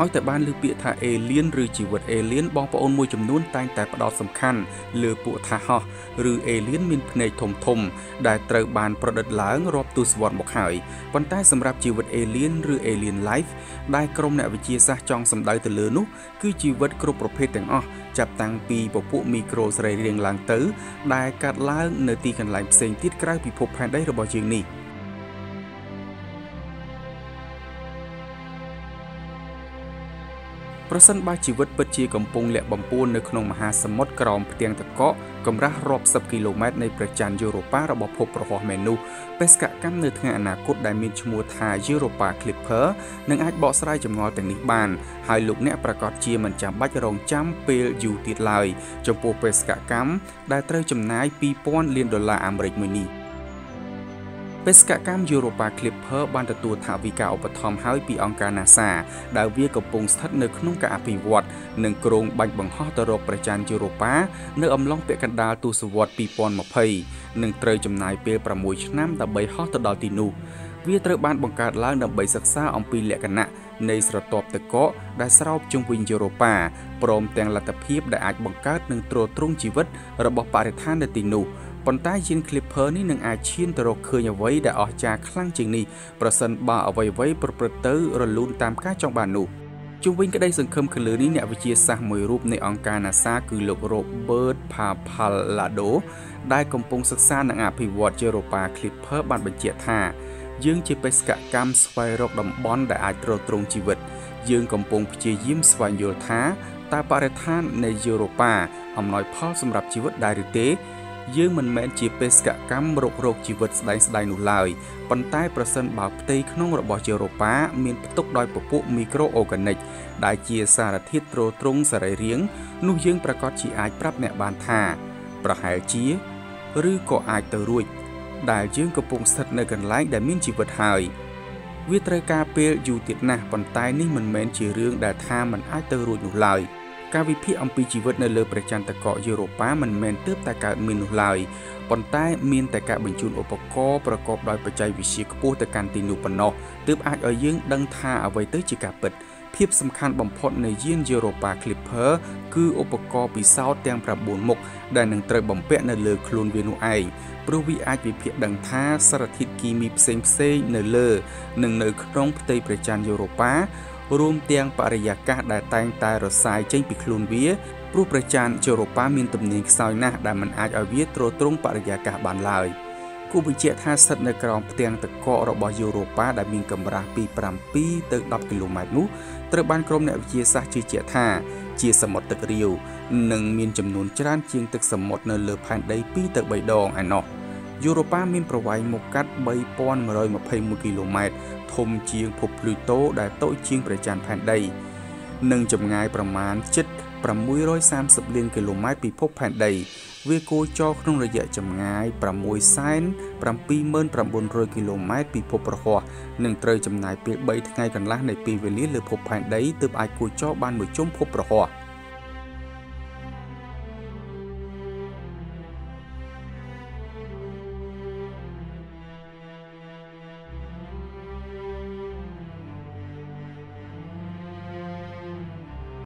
ឲ្យតែបានលើពាក្យថាអេលៀនឬជីវិតអេលៀនបងប្អូនមួយចំនួនតែងតែផ្ដោតសំខាន់លើពួកថាហោះឬអេលៀនមានភ្នែកធំធំ ដែលត្រូវបានប្រឌិតឡើងរាប់ទសវត្សរ៍មកហើយប៉ុន្តែសម្រាប់ជីវិតអេលៀនឬ Alien Life ដែលក្រុមអ្នកវិទ្យាសាស្ត្រចង់សម្ដៅទៅលើនោះគឺជីវិតគ្រប់ប្រភេទទាំងអស់ចាប់តាំងពីពពួកមីក្រូសរីរាង្គឡើងទៅ ដែលកើតឡើងនៅទីកន្លែងផ្សេងទៀតក្រៅពិភពផែនដីរបស់យើងនេះ។ ប្រសិនបើជីវិតពិតជាកំពុងលាក់បំពួននៅក្នុងមហាសមុទ្រក្រោមផ្ទាំងទឹកកកកម្រាស់រាប់សិបគីឡូម៉ែត្រនៃព្រះច័ន្ទយូរ៉ូប៉ារបស់ភពប្រហោះមែននោះបេសកកម្មនៅថ្ងៃអនាគតដែលមានឈ្មោះថា Europa Clipper នឹងអាចបកស្រាយចម្ងល់ទាំងនេះបានហើយលោកអ្នកប្រកាសជាមិនចាំបាច់រងចាំពេលយូរទៀតឡើយចំពោះបេសកកម្មដែលត្រូវចំណាយ2000លានដុល្លារអាមេរិកមួយនេះ បេសកកម្ម Europa Clipper បានទទួលថវិកាឧបត្ថម្ភហើយពីអង្គការ NASA ដែលវាកំពុងស្ថិតនៅក្នុងការអភិវឌ្ឍនិងគ្រោងបាញ់បង្ហោះទៅរកព្រះច័ន្ទ Europa នៅអំឡុងពាក់កណ្ដាលទសវត្សរ៍2020និងត្រូវចំណាយពេល6ឆ្នាំដើម្បីហោះទៅដល់ទីនោះវាត្រូវបានបង្កើតឡើងដើម្បីសិក្សាអំពីលក្ខណៈនៃស្រទាប់ទឹកកកដែលស្រោបជុំវិញយូរ៉ូប៉ាព្រមទាំងលទ្ធភាពដែលអាចបង្កើតនិងទ្រទ្រង់ជីវិតរបស់បរិស្ថាននៅទីនោះ ប៉ុន្តែយាន Clipper នេះនឹងអាចឈានទៅរកឃើញអ្វីដែលអស្ចារ្យខ្លាំងជាងនេះប្រសិនបើអ្វីៗប្រព្រឹត្តទៅរលូនតាមការចង់បាននោះជុំវិញក្តីសង្ឃឹមខាងលើនេះអ្នកវិទ្យាសាស្ត្រមួយរូបនៃអង្គការ NASA គឺលោក Robert Pappalardo ដែលកំពុងសិក្សានិងអភិវឌ្ឍ Europa Clipper បានបញ្ជាក់ថាយើងជាបេសកកម្មស្វែងរកតំបន់ដែលអាចទ្រទ្រង់ជីវិត យើងកំពុងព្យាយាមស្វែងយល់ថាតើបរិស្ថាននៃ Europa អំណោយផលសម្រាប់ជីវិតដែរឬទេ យើងមិនមែនជាបេសកកម្មរករោគជីវិតស្ដែងស្ដែងនោះឡើយប៉ុន្តែប្រសិនបើផ្ទៃក្នុងរបស់ជេរូប៉ាមានផ្ទុកដោយពពួកមីក្រូអូហ្គានិកដែលជាសារធាតុទ្រទ្រង់សរីរាង្គនោះយើងប្រកាសជាអាចប្រាប់អ្នកបានថា ប្រហែលជា ឬក៏អាចទៅរួច ដែលយើងកំពុងស្ថិតនៅកន្លែងដែលមានជីវិតហើយវាត្រូវការពេលយូរទៀតណាស់ប៉ុន្តែនេះមិនមែនជារឿងដែលថាมันអាចទៅរួចនោះឡើយ។ ការវិភាគអំពីជីវិតនៅលើព្រះចន្ទតកយូរ៉ូប៉ាមិនមែនទើបតែកើតមាននោះឡើយប៉ុន្តែមានតែការបញ្ជូនឧបករណ៍ប្រកបដោយបច្ចេកវិទ្យាខ្ពស់ទៅកាន់ទីនោះប៉ុណ្ណោះទើបអាចឲ្យយើងដឹងថាអ្វីទៅជាការពិតភាពសំខាន់បំផុតនៃយាន Europa Clipper គឺឧបករណ៍ពិសោធន៍ទាំង9មុខដែលនឹងត្រូវបំពាក់នៅលើខ្លួនវានោះឯងព្រោះវាអាចវិភាគដឹងថាសារធាតុគីមីផ្សេងផ្សេងនៅលើ និងនៅក្នុងផ្ទៃព្រះច័ន្ទ Europa រួមទាំងបរិយាកាសដែលតែងតែរសាយចេញពីខ្លួនវាព្រោះប្រចានជរូប៉ាមានទំនាញខ្សោយណាស់ដែលមិនអាចឲ្យវាទ្រទ្រង់បរិយាកាសបានឡើយគូបញ្ជាក់ថាស្ថិតនៅក្រោមផ្ទាំងទឹកកករបស់យូរ៉ូប៉ាដែលមានកម្រាស់ពី7ទៅ10គីឡូម៉ែត្រនោះត្រូវបានក្រុមអ្នកវិទ្យាសាស្ត្រជឿជាក់ថា ជាសមុទ្រទឹករាវនិងមានចំនួនច្រើនជាងទឹកសមុទ្រនៅលើផែនដី2ទៅ3ដងឯណោះ យូរ៉ូប៉ាមានប្រវែងមកកាត់3121គីឡូម៉ែត្រធំជាងភពភ្លូតូដែលតូចជាងព្រះច័ន្ទផែនដី និងចម្ងាយប្រមាណជិត630លានគីឡូម៉ែត្រពីភពផែនដី វាគោចរក្នុងរយៈចម្ងាយ679,900គីឡូម៉ែត្រពីភពប្រហោះនិងត្រូវចំណាយពេល3ថ្ងៃកន្លះនៃពេលវេលាលើភពផែនដីទើបអាចគោចរបានមួយជុំភពប្រហោះ។